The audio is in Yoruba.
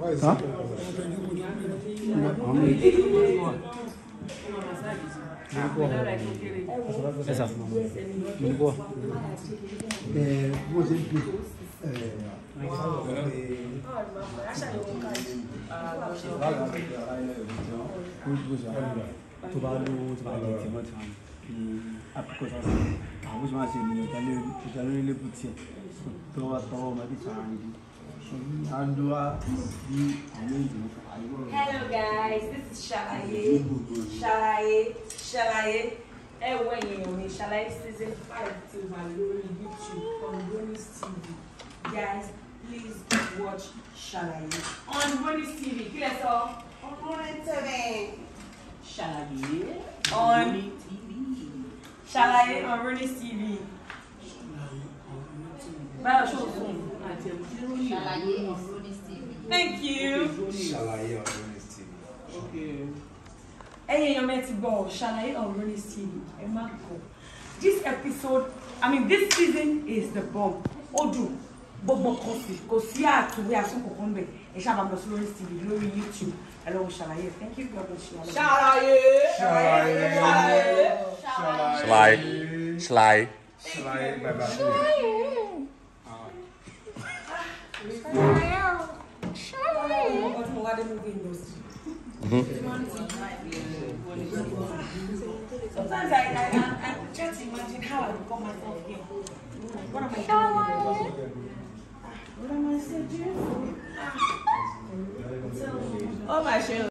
Huh? Esa. Nilikuwa. Eh, moja ni eh tó bá lówó tó bá lè tẹ̀wọ́n tán ní apricot bó Hello guys, this is Shalaye. Shalaye, Shalaye. Ẹ wo ẹ̀yin òní Ṣàlàyé season five ti wà lórí YouTube on Bonus TV. Guys, please watch Ṣàlàyé on Bonus TV. Kí lẹ sọ? On Bonus TV. ṣàlàyé ọ̀rọ̀ ní tv báyọ̀ ṣó fún thank you. ṣàlàyé ọ̀rọ̀ ní tv. ẹ̀yin èèyàn mẹ́ẹ̀ ti gbọ́ ṣàlàyé ọ̀rọ̀ ní tv ẹ má gọ̀ this episode i mean this season is the bomb ó dùn gbogbo kan sí kò sí àtúwé àsìkò kan bẹ̀ ẹ ṣáà bá lọ sí lórí tv lórí youtube ẹ lọ́wọ́ ṣàlàyé thank you god bless you. ṣàlàyé. ឆ្លាយឆ្លាយឆ្លាយបែបបាទឆ្លាយឆ្លាយអត់មកដល់ Windows Sometimes I, I, I just imagine how I would call myself here. What am I doing? What am I so Oh my shoes.